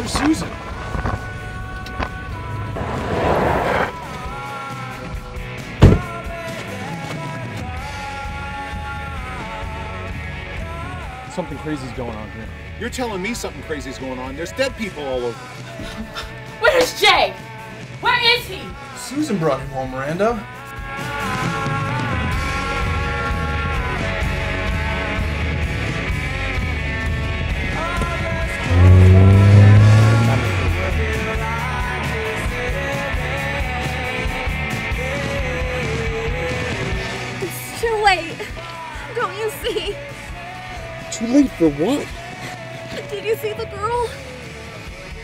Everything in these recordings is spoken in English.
There's Susan. Something crazy's going on here. You're telling me something crazy's going on. There's dead people all over. Where's Jay? Where is he? Susan brought him home, Miranda. See? Too late for what? Did you see the girl?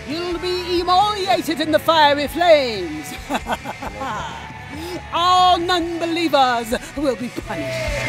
You'll be immolated in the fiery flames. All non believers will be punished.